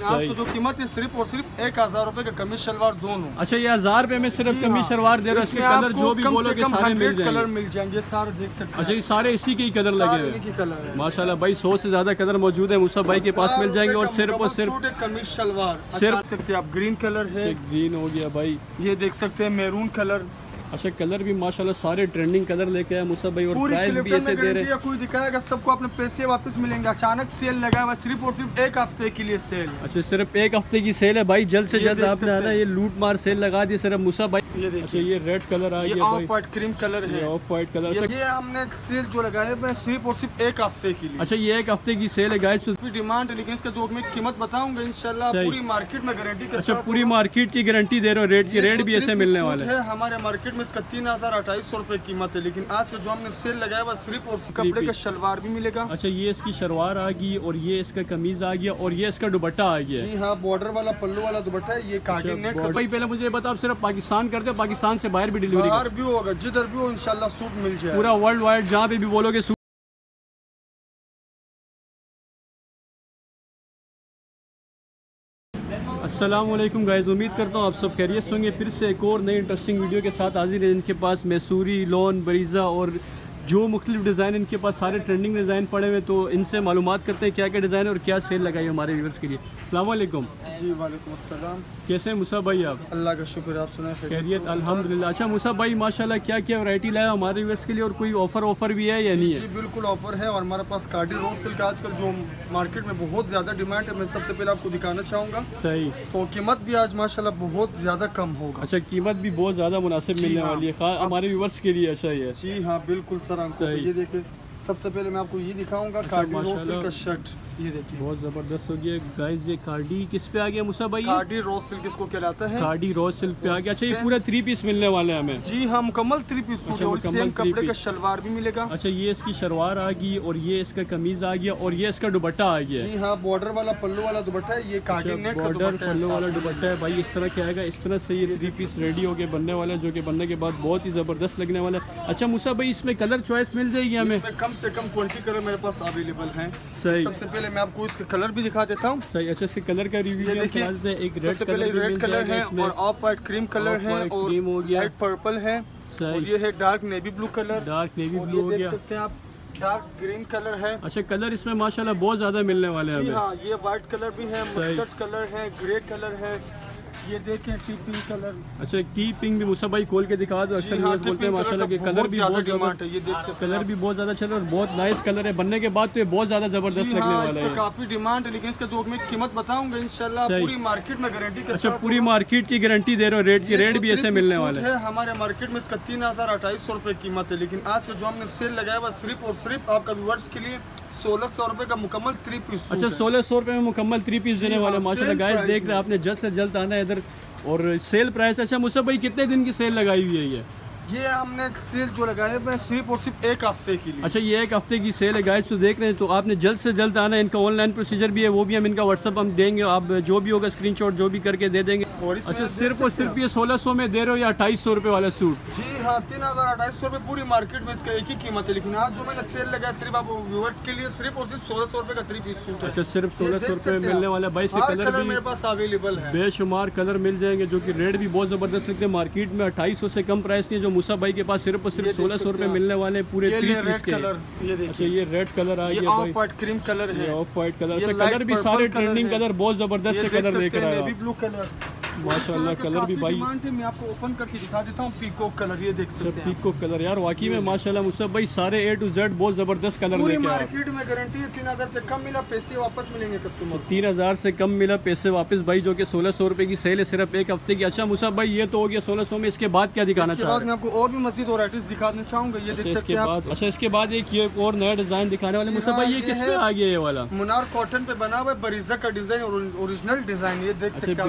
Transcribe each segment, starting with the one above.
लेकिन आज की जो कीमत है सिर्फ़ और सिर्फ़ एक हज़ार रूपए का कमीज शलवार दोनों। अच्छा ये हज़ार रूपए में सिर्फ़ जी कमीज हाँ। शलवार दे रहे हो इसके कलर जो भी बोलोगे सारे मिल 100 कलर मिल जाएँगे सारे देख सकते अच्छा ये सारे इसी के ही कलर लगे हुए हैं। माशाल्लाह भाई सौ से ज़्यादा कलर मौजूद है मुसा भाई के पास मिल जाएँगे और सिर्फ़ और सिर्फ़ है कमीज शलवार। अच्छा सिर्फ- सकते आप ग्रीन कलर है। ग्रीन हो गया भाई। ये देख सकते हैं मैरून कलर अच्छा कलर भी माशाल्लाह सारे ट्रेंडिंग कलर लेके आए मुसा भाई और प्राइस भी ऐसे दे रहे है कोई दिखाएगा सबको अपने पैसे वापस मिलेंगे? अचानक सेल लगा हुआ सिर्फ़ और सिर्फ़ एक हफ़्ते के लिए सेल अच्छा सिर्फ़ एक हफ़्ते की सेल है भाई जल्द से जल्द आपने आना ये लूट मार सेल लगा दी सिर्फ़ मुसा भाई। ये अच्छा ये रेड कलर आ गया ऑफ़ भाई। व्हाइट क्रीम कलर है। ऑफ़ व्हाइट कलर ये, अच्छा हमने सेल जो लगाया है सिर्फ़ और सिर्फ़ एक हफ़्ते के लिए। अच्छा ये एक हफ़्ते की सेल है गाइस डिमांड है लेकिन इसका जो मैं कीमत बताऊँगा इंशाल्लाह पूरी मार्केट में गारंटी अच्छा पूरी मार्केट की गारंटी दे रहे हो रेट की रेट भी ऐसे मिलने वाले है। हमारे मार्केट में इसका तीन हज़ार अट्ठाईस सौ रूपए कीमत है लेकिन आज का जो हमने सेल लगाया हुआ सिर्फ़ और कपड़े का शलवार भी मिलेगा। अच्छा ये इसकी शलवार आ गई और ये इसका कमीज आ गया और ये इसका दुबट्टा आ गया। जी हाँ बॉर्डर वाला पल्लू वाला दुबट्टा है ये नेट अच्छा, भाई पहले मुझे बताओ आप सिर्फ़ पाकिस्तान करते हो पाकिस्तान से बाहर भी डिलीवरी बाहर भी होगा जिधर भी हो इनशाला सूट मिल जाए पूरा वर्ल्ड वाइड जहाँ पे भी बोलोगे वालेकुम गाइस उम्मीद करता हूँ आप सब खैरियत होंगे। फिर से एक और नई इंटरेस्टिंग वीडियो के साथ हाजिर है। इनके पास मैसूरी, लोन, बरीज़ा और जो मुख्तलिफ़ डिज़ाइन इनके पास सारे ट्रेंडिंग डिज़ाइन पड़े हुए तो इनसे मालूम करते हैं क्या क्या डिज़ाइन है और क्या सेल लगाई है हमारे व्यूवर्स के लिए। वालेकुम। जी वालेकुम अस्सलाम। कैसे हैं मुसा भाई आप? अल्लाह का शुक्र आप सुना खैरियत अल्हम्दुलिल्लाह। अच्छा मुसा भाई माशाल्लाह क्या क्या वैरायटी लाया हमारे व्यूवर्स के लिए और कोई ऑफ़र ऑफ़र भी है या नहीं जी है? बिल्कुल ऑफ़र है और हमारे पास कार्डी रोज सिल्क आजकल जो मार्केट में बहुत ज़्यादा डिमांड है मैं सबसे पहले आपको दिखाना चाहूँगा। सही। तो कीमत भी आज माशाल्लाह बहुत ज़्यादा कम होगा। अच्छा कीमत भी बहुत ज़्यादा मुनासिब मिलने हाँ। वाली है। हमारे व्यूवर्स के लिए अच्छा ही है। जी हाँ बिल्कुल सर हमको सही। ये देखिए सबसे पहले मैं आपको ये दिखाऊँगा कार्डी रोज का शर्ट। ये देखिए। बहुत ज़बरदस्त हो गया। गाइस ये कार्डी किस पे आ गया मुसा भाई? कार्डी रोज सिल्क इसको कहलाता है? कार्डी रोज सिल्क पे आ गया। अच्छा ये पूरा थ्री पीस मिलने वाले हैं हमें। जी हाँ मुकम्मल थ्री पीस अच्छा, और सेम कपड़े का शलवार भी मिलेगा। अच्छा ये इसकी शलवार आ गई और ये इसका कमीज आ गया और ये इसका दुपट्टा आ गया। जी हाँ बॉर्डर वाला पल्लू वाला दुपट्टा है ये कार्डी नेट बॉर्डर पल्लू वाला। दुपट्टा है। भाई इस तरह क्या आएगा? इस तरह से ये थ्री पीस रेडी हो के बनने वाला है जो कि बनने के बाद बहुत ही ज़बरदस्त लगने वाला है। अच्छा मुसा भाई इसमें कलर चॉइस मिल जाएगी हमें? कम से कम क्वालिटी कलर मेरे पास अवेलेबल हैं। सही। सबसे पहले मैं आपको इसके कलर भी दिखा देता हूँ। सही अच्छा इसके कलर का रिव्यू देखिए एक रेड सबसे पहले कलर रेड कलर है और ऑफ़ वाइट क्रीम कलर है और। लाइट पर्पल है। और ये है dark navy blue colour dark navy blue हो देख गया। सकते हैं आप डार्क ग्रीन कलर है। अच्छा कलर इसमें माशाल्लाह बहुत ज़्यादा मिलने वाले हैं हाँ ये व्हाइट कलर भी है मस्टर्ड कलर है ग्रे कलर है। ये देखें टी पिंक कलर। अच्छा की पिंक भी मुसा भाई खोल के दिखा दो अक्सर हाँ, बोलते हैं माशाल्लाह के का कलर भी बहुत डिमांड है ये देख सकते कलर भी बहुत ज़्यादा चल रहा है और बहुत नाइस कलर है। बनने के बाद तो ये बहुत ज़्यादा ज़बरदस्त लगने हाँ वाला इसका है। काफ़ी डिमांड है लेकिन इसका जो मैं कीमत बताऊँगा इंशाल्लाह। पूरी मार्केट में गारंटी के अच्छा पूरी मार्केट की गारंटी दे रहे हो रेट की रेट भी ऐसे मिलने वाले हैं। हमारे मार्केट में इसका तीन हज़ार अट्ठाईस सौ रुपए कीमत है लेकिन आज का जो हमने सेल लगाया हुआ सिर्फ़ और सिर्फ़ आपका व्यूवर्स के लिए सोलह सौ रुपए का मुकम्मल थ्री पीस अच्छा सोलह सौ रुपए में मुकम्मल थ्री पीस देने वाले हैं माशाल्लाह गाइस देख रहे हैं आपने जल्द से जल्द आना है इधर। और सेल प्राइस अच्छा मुझसे भाई कितने दिन की सेल लगाई हुई है ये? ये हमने सेल जो लगाया है सिर्फ़ और सिर्फ़ एक हफ़्ते के लिए। अच्छा ये एक हफ़्ते की सेल है गाइस तो देख रहे हैं तो आपने जल्द से जल्द आना है इनका ऑनलाइन प्रोसीजर भी है वो भी हम इनका व्हाट्सअप हम देंगे आप जो भी होगा स्क्रीनशॉट जो भी करके दे देंगे। और अच्छा सिर्फ़ और सिर्फ़ ये सोलह सौ में दे रहे हो या अट्ठाईस सौ रुपये वाला सूट जी हाँ तीन हज़ार अट्ठाईस सौ रुपए पूरी मार्केट में इसका एक ही कीमत है लेकिन आज जो मैंने सेल लगाया सिर्फ़ आप व्यूवर्स के लिए सिर्फ़ और सिर्फ़ सोलह सौ रुपए का थ्री पीस सूट अच्छा सिर्फ़ सोलह सौ रुपये मिलने। वाला है। भाई कलर कलर भी मेरे पास अवेलेबल है। बेशुमार कलर मिल जाएँगे जो कि रेट भी बहुत ज़बरदस्त लगते हैं। मार्केट में अट्ठाईस से कम प्राइस के जो मुसा भाई के पास सिर्फ़ और सिर्फ़ सोलह सौ रूपए मिलने वाले पूरे ये रेड कलर ये अच्छा ये रेड कलर आ ये ऑफ़ व्हाइट क्रीम कलर है। ऑफ़ व्हाइट कलर अच्छा कलर भी सारे ट्रेंडिंग कलर बहुत ज़बरदस्त कलर देख रहा है ब्लू कलर माशाल्लाह कलर भी भाई। मैं आपको ओपन करके दिखा देता हूँ पीकॉक कलर ये देख सकते हैं पीको कलर यार वाकई में माशाल्लाह मुसब भाई सारे ए टू जेड बहुत ज़बरदस्त कलर पूरी मार्केट में गारंटी है तीन हज़ार से कम मिला पैसे वापस मिलेंगे कस्टमर तीन हज़ार से कम मिला पैसे वापस भाई जो कि सोलह सौ रुपए की सेल है सिर्फ़ एक हफ़्ते की। अच्छा मुसब भाई ये तो हो गया सोलह सौ में इसके बाद क्या दिखाना इसके चाह बाद रहे मैं आपको और भी मजीद वराइटीज दिखाना चाहूँगा ये देख अच्छा सकते इसके हैं बाद अच्छा इसके बाद एक ये और नया डिज़ाइन दिखाने वाले जी मुसब हाँ, भाई ये ये किस पे आ गया ये वाला? मुनार कॉटन पे बना हुआ है बरीजा का डिज़ाइन और ओरिजिनल डिज़ाइन ये देख अच्छा, सकते हैं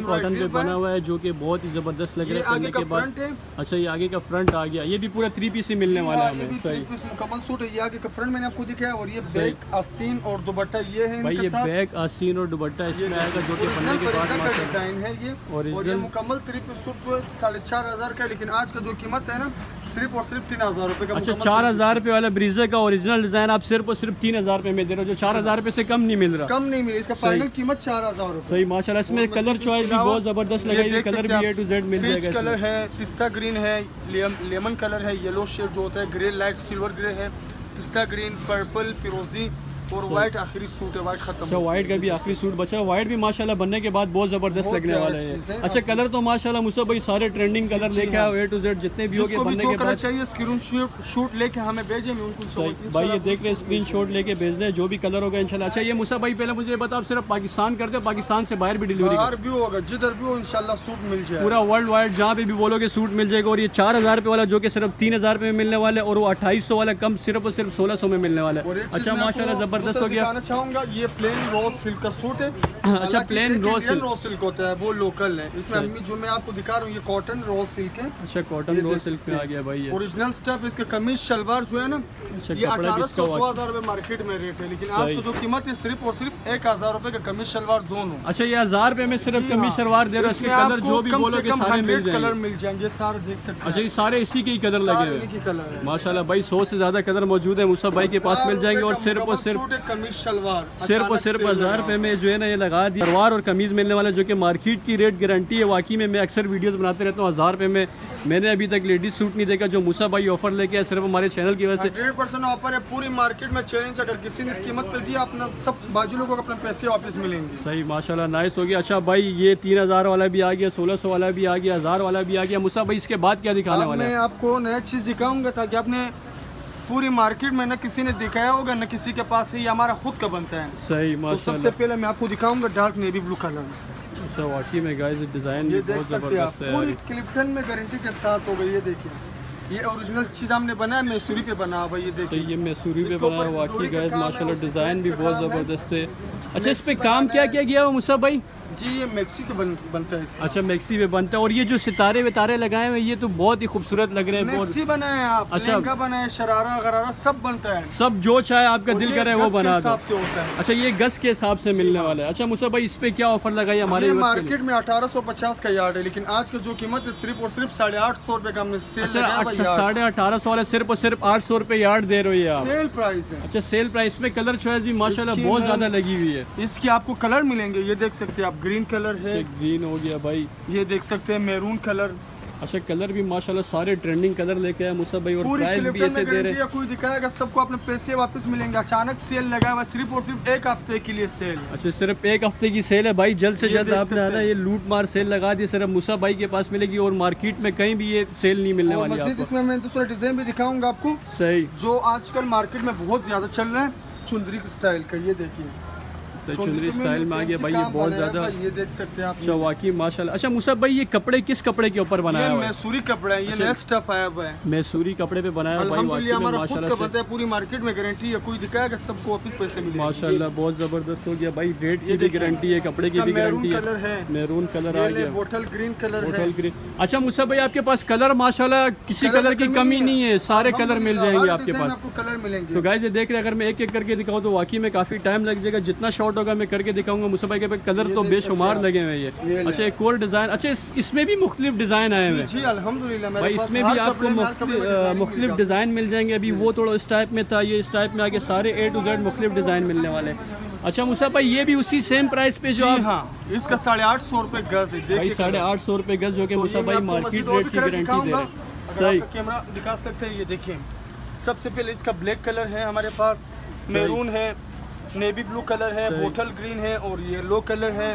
ऊपर कॉटन पे बना हुआ है जो कि बहुत ही ज़बरदस्त लग रहा है आगे का फ्रंट है। अच्छा ये आगे का फ्रंट आ गया। ये भी पूरा थ्री पीस ही मिलने वाला है हमें सही। मुकम्मल सूट है। ये आगे का फ्रंट मैंने आपको दिखाया और ये बैक आस्तीन और दुपट्टा ये है भाई ये बैग आसीन और दुपट्टा इसमें आएगा जो कि पहनने के बाद डिज़ाइन है ये। और ये मुकम्मल थ्री पीस सूट जो है साढ़े चार हज़ार का लेकिन आज का जो कीमत है ना सिर्फ़ और सिर्फ़ तीन हज़ार रुपए का अच्छा चार हज़ार रुपये वाला ब्रीजर का ओरिजिनल डिज़ाइन आप सिर्फ़ और सिर्फ़ तीन हज़ार रुपये में दे रहे हो जो चार हज़ार रुपये से कम नहीं मिल। रहा। कम नहीं मिली इसका फाइनल कीमत चार हज़ार रुपए। सही माशाल्लाह इसमें कलर चॉइस बहुत ज़बरदस्त कलर भी ए टू जेड मिल जाएगा कलर है पिस्ता ग्रीन है लेमन कलर है येलो शेड जो होता है ग्रे लाइट सिल्वर ग्रे है पिस्ता ग्रीन पर्पल फिरोजी और व्हाइट आखिरी सूट है व्हाइट खत्म अच्छा व्हाइट का भी आखिरी सूट बचा है। व्हाइट भी माशाल्लाह बनने के बाद बहुत ज़बरदस्त लगने वाला है। अच्छा कलर तो माशाल्लाह मुझसे भाई सारे ट्रेंडिंग कलर लेके हाँ। आओ ए टू जेड जितने भी हो भी बनने के बाद। चाहिए स्क्रीन शूट लेके हमें भेजें उनको भाई ये देख रहे स्क्रीन शॉट लेके भेज दें जो भी कलर होगा इंशाल्लाह अच्छा ये मुसा भाई पहले मुझे बताओ सिर्फ़ पाकिस्तान करते हो पाकिस्तान से बाहर भी डिलीवरी बाहर भी होगा जिधर भी हो इंशाल्लाह सूट मिल जाए। पूरा वर्ल्ड वाइड जहाँ पे भी बोलोगे सूट मिल जाएगा और ये चार हज़ार रुपये वाला जो कि सिर्फ़ तीन हज़ार रुपये में मिलने वाला है और वो अट्ठाईस सौ वाला कम सिर्फ़ और सिर्फ़ सोलह सौ में मिलने वाला है। अच्छा मैं आपको माशाल्लाह ज़बरदस्त हो गया। दिखाना चाहूँगा ये प्लेन रोज सिल्क का सूट है। अच्छा, plain Indian silk। raw silk होता है वो लोकल है। इसमें अम्मी जो मैं आपको दिखा रहा हूँ ये कॉटन रॉ सिल्क है। अच्छा कॉटन देख सिल्क में आ गया भाई ओरिजिनल स्टफ़ इसका कमीज शलवार जो है ना अच्छा, ये अठारह सौ हुआ? हज़ार रुपए मार्केट में रेट है लेकिन। आज का जो कीमत है सिर्फ़ और सिर्फ़ एक हज़ार रुपए का कमीज शलवार दोनों। अच्छा ये हज़ार रुपये में सिर्फ़ जी कमीज हाँ। शलवार दे रहे हो इसके कलर जो भी बोलोगे सारे मिल 100 कलर जाएँगे मिल जाएँगे सारे देख सकते अच्छा ये सारे इसी के ही कलर लगे हुए हैं। है। माशाल्लाह भाई सौ से ज़्यादा कलर मौजूद है मुसा भाई के पास मिल जाएँगे और सिर्फ़ और सिर्फ़ सूट कमीज शलवार सिर्फ़ और सिर्फ़ हज़ार। रुपए में जो है ना ये लगा दी सलवार और कमीज मिलने वाला जो कि मार्केट की रेट गारंटी है वाकई में मैं अक्सर वीडियोस बनाते रहता हूँ हज़ार रुपए में मैंने अभी तक लेडीज़ सूट नहीं देखा जो मूसा भाई ऑफ़र लेके आए सिर्फ़ हमारे चैनल की वजह से। हंड्रेड परसेंट ऑफ़र है पूरी मार्केट में चैलेंज अगर किसी ने इस कीमत पे दिया अपना सब बाजू लोगों को अपने पैसे वापस मिलेंगे। सही माशाल्लाह नाइस हो गया। अच्छा भाई ये तीन हज़ार वाला भी आ गया सोलह सौ वाला भी आ गया हज़ार वाला भी आ गया। मुसा भाई इसके बाद क्या दिखाने वाला है? आपको नया चीज़ दिखाऊँगा ताकि आपने पूरी मार्केट में न किसी ने दिखाया होगा न किसी के पास है ये हमारा खुद का बनता है। सही तो सबसे पहले मैं आपको दिखाऊँगा डार्क नेवी ब्लू कलर। अच्छा वाकई में गाइस डिज़ाइन ये देख सकते हैं आप पूरी क्लिप्टन में गारंटी के साथ हो गई ये देखिए। ये ओरिजिनल चीज़ हमने बनाया मैसूरी पे बना हुआ ये देखिए। ये मैसूरी पे बना ऊपर वाकई गाइस माशाल्लाह डिज़ाइन भी बहुत ज़बरदस्त है। अच्छा इस पे काम क्या। क्या हुआ मुसा भाई? जी ये मैक्सी के बन, बनता है इसका। अच्छा मैक्सी पे बनता है। और ये जो सितारे वितारे लगाए हुए ये तो बहुत ही खूबसूरत लग रहे हैं। बहुत मैक्सी बनाए आप अच्छा। लहंगा बनाए शरारा गरारा सब बनता है। सब जो चाहे आपका दिल करे वो बना दो। होता है। अच्छा ये गस के हिसाब से मिलने वाला है। अच्छा मुसा भाई इस पे क्या ऑफ़र लगाई हमारे? मार्केट में 1850 का यार्ड है लेकिन आज का जो कीमत है सिर्फ़ और सिर्फ़ साढ़े आठ सौ रुपए का हमने सेल अच्छा यार्ड। साढ़े अठारह सौ वाला सिर्फ़ और सिर्फ़ आठ सौ रुपए यार्ड दे रही हो सेल प्राइस है। अच्छा सेल प्राइस में कलर चॉइस भी माशाल्लाह बहुत ज़्यादा लगी हुई है। इसके आपको कलर मिलेंगे ये देख सकते हैं आप ग्रीन कलर है। अच्छा ग्रीन हो गया भाई। ये देख सकते हैं मैरून कलर। अच्छा कलर भी माशाल्लाह सारे ट्रेंडिंग कलर लेके आए मुसा भाई और प्राइस भी ऐसे दे रहे है कोई दिखाएगा सबको अपने पैसे वापस मिलेंगे अचानक सेल लगा हुआ सिर्फ़ और सिर्फ़ एक हफ़्ते के लिए सेल अच्छा सिर्फ़ एक हफ़्ते की सेल है भाई जल्द से जल्द आपने आना ये लूट मार सेल लगा दी सिर्फ़ मुसा भाई के पास मिलेगी और मार्केट में कहीं भी ये सेल नहीं मिलने वाली इसमें मैं दूसरा डिज़ाइन भी दिखाऊँगा आपको सही। जो आजकल मार्केट में बहुत ज़्यादा चल रहा है चुंदरी स्टाइल का ये देखिए। चुंदरी स्टाइल में आ गया भाई ये बहुत ज़्यादा ये देख सकते हैं आप अच्छा वाकई माशाल्लाह। अच्छा मुसा भाई ये कपड़े किस कपड़े के ऊपर बनाया हुआ है? मैसूरी कपड़ा है ये अच्छा। नया स्टफ़ आया हुआ है। मैसूरी कपड़े पे बनाया हुआ है है पूरी मार्केट में गारंटी है कोई दिखाएगा सबको वापस पैसे मिलेंगे। माशाल्लाह बहुत ज़बरदस्त हो गया भाई रेट की भी गारंटी है कपड़े की भी गारंटी है। मैरून कलर आ गया। बोटल ग्रीन कलर है। होटल ग्रीन अच्छा मुसा भाई आपके पास कलर माशाल्लाह किसी कलर कलर की कमी नहीं है सारे कलर मिल जाएँगे आपके पास। आपको कलर मिलेंगे। तो गाइस ये देख रहे अगर मैं एक एक करके दिखाऊँ तो वाकई में काफ़ी टाइम लग जाएगा। जितना शॉर्ट होगा मैं करके दिखाऊँगा। मुसा भाई के पे कलर तो बेशुमार लगे हुए ये। ये अच्छा एक और डिज़ाइन अच्छा इस, इसमें भी मुख्तलिफ़ डिज़ाइन आए हुए हैं। भाई इसमें भी आपको मुख्तलिफ़ डिज़ाइन मिल जाएँगे। अभी वो थोड़ा इस टाइप में था ये इस टाइप में आगे सारे ए टू जेड मुख्तलिफ़ डिज़ाइन मिलने वाले अच्छा मुसा भाई ये भी उसी सेम प्राइस पे जो आप हाँ इसका साढ़े आठ सौ रुपए गज है। भाई साढ़े आठ सौ रुपये गज जो कि तो मुसा भाई मार्केट रेट की गारंटी दे रहे हैं। सही। कैमरा दिखा सकते हैं ये देखिए। सबसे पहले इसका ब्लैक कलर है हमारे पास। मैरून है नेवी ब्लू कलर है। बोटल ग्रीन है और येलो कलर है।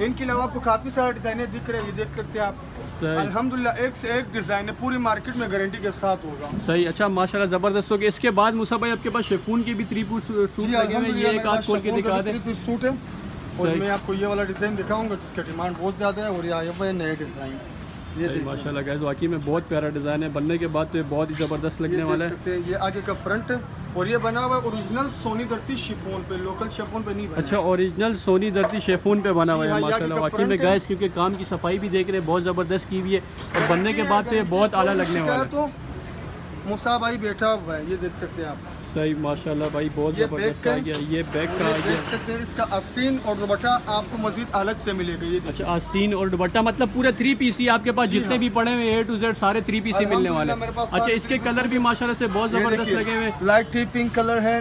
इनके अलावा आपको काफ़ी सारे डिज़ाइने दिख रहे हैं ये देख सकते हैं आप। सही। अल्हम्दुलिल्लाह एक से एक डिज़ाइन है पूरी मार्केट में गारंटी के साथ होगा। सही अच्छा माशाल्लाह ज़बरदस्त। हो गया इसके बाद मुसा भाई आपके पास शेफून के भी थ्री पीस सूट लगे हैं ये एक आध खोल के दिखा दें। सूट है और मैं आपको ये वाला डिज़ाइन दिखाऊँगा जिसका डिमांड बहुत ज़्यादा है और ये आया हुआ है नए डिज़ाइन ये माशाल्लाह गाइस वाकई में बहुत प्यारा डिज़ाइन है। बनने के बाद तो ये बहुत ही ज़बरदस्त लगने वाला है। ये आगे का फ्रंट है। और ये बना हुआ है ओरिजिनल सोनी धरती शिफोन पे लोकल शिफोन पे नहीं बना अच्छा ओरिजिनल सोनी धरती शेफोन पे बना हुआ है हाँ, माशाल्लाह वाकई में गैस क्योंकि काम की सफ़ाई भी देख रहे हैं बहुत ज़बरदस्त की हुई है। और बनने के बाद तो ये बहुत आला लगने वाला है। तो मुसा भाई बैठा हुआ है ये देख सकते हैं आप। सही माशाल्लाह भाई बहुत ज़बरदस्त आ गया ये बैग का आ गया? सकते हैं इसका आस्तीन और दुपट्टा आपको मजीद अलग से मिलेगा ये अच्छा आस्तीन और दुपट्टा मतलब पूरे थ्री पीसी आपके पास जितने हाँ। भी पड़े हुए ए टू जेड सारे थ्री पीसी मिलने वाले हैं। मेरे पास अच्छा इसके कलर भी माशाल्लाह से बहुत ज़बरदस्त लगे हुए लाइट टी पिंक कलर है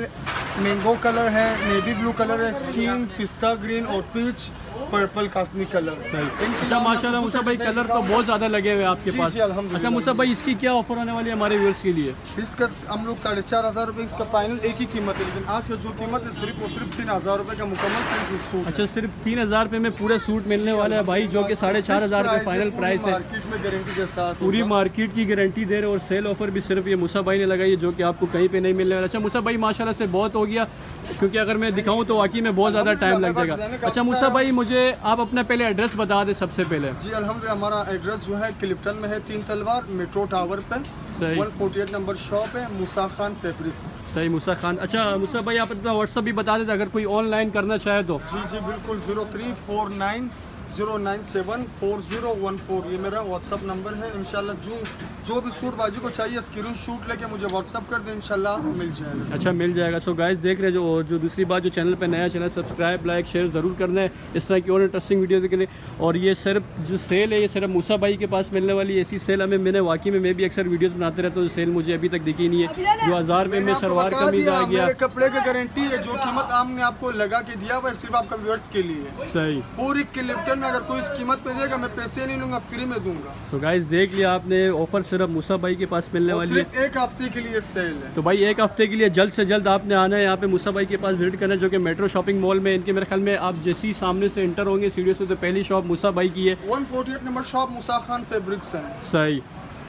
मैंगो कलर है नेवी ब्लू कलर है स्किन पिस्ता ग्रीन और पीच पर्पल कास्मी कलर अच्छा माशाल्लाह मुसा भाई कलर तो बहुत ज़्यादा लगे हुए आपके जी, पास। जी, अच्छा मुसा भाई इसकी क्या ऑफ़र होने वाली है हमारे व्यूअर्स के लिए? इसका हम लोग साढ़े चार हज़ार रुपये इसका फाइनल एक ही कीमत है लेकिन आज का जो कीमत है सिर्फ़ और सिर्फ़ तीन हज़ार रुपये का मुकम्मल सूट अच्छा सिर्फ़ तीन हज़ार रुपये में पूरे सूट मिलने वाला है भाई जो कि साढ़े चार हज़ार रुपये फाइनल प्राइस है। मार्केट में गारंटी के साथ पूरी मार्केट की गारंटी दे रहे और सेल ऑफ़र भी सिर्फ़ ये मुसा भाई ने लगाई है जो कि आपको कहीं पे नहीं मिलने वाला। अच्छा मुसा भाई माशाला से बहुत हो गया। क्योंकि अगर मैं दिखाऊँ तो वाकई में बहुत ज़्यादा टाइम लग जाएगा। अच्छा मुसा भाई मुझे आप अपना पहले एड्रेस बता दें सबसे पहले। जी अलहमद हमारा एड्रेस जो है क्लिफ्टन में है तीन तलवार मेट्रो टावर पे। सही। 148 नंबर शॉप है मूसा खान फेब्रिक सही मुसा खान। अच्छा मूसा भाई आप अपना व्हाट्सअप भी बता देते अगर कोई ऑनलाइन करना चाहे तो। जी जी बिल्कुल zero three four nine zero nine seven four zero one four ये मेरा व्हाट्सअप नंबर है इंशाल्लाह जो जो भी सूट बाजी को चाहिए स्क्रीन शूट लेके मुझे व्हाट्सअप कर दें इंशाल्लाह मिल जाएगा अच्छा मिल जाएगा सो गाइस देख रहे हैं जो और जो दूसरी बात जो चैनल पे नया चैनल सब्सक्राइब लाइक शेयर ज़रूर करना है इस तरह की और इंटरेस्टिंग वीडियो के लिए और ये सिर्फ़ जो सेल है ये सिर्फ़ मूसा भाई के पास मिलने वाली ऐसी सेल हमें मैंने वाकई में मैं भी अक्सर वीडियोस बनाते रहता हूँ सेल मुझे अभी तक दिखी नहीं है जो हज़ार में बता कमीज आ गया कपड़े की गारंटी है जो कीमत हमने आपको लगा के दिया हुआ है सिर्फ़ आपका व्यूअर्स के लिए सही पूरी क्लिफ्टन में अगर कोई इस कीमत पे देगा मैं पैसे नहीं लूँगा फ्री में दूँगा। तो गाइस देख लिया आपने ऑफ़र सिर्फ़ मूसा भाई के पास मिलने वाली है। एक हफ़्ते के लिए सेल है। तो भाई एक हफ़्ते के लिए जल्द से जल्द आपने आना है यहाँ पे मूसा भाई के पास विज़िट करना है जो कि मेट्रो शॉपिंग मॉल में इनके मेरे ख्याल में आप जैसे ही सामने से इंटर होंगे सीढ़ियों से तो पहली शॉप मूसा भाई की है। 148 number shop Musa Khan fabrics है। सही।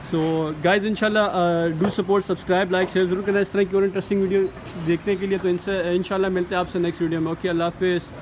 सो गाइज़ इंशाल्लाह do support subscribe like share ज़रूर करना। इस तरह की और इंटरेस्टिंग वीडियो देखने के लिए तो इनसे इंशाल्लाह मिलते हैं आपसे नेक्स्ट वीडियो में। ओके अल्लाह हाफिज़।